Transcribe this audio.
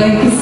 Gracias.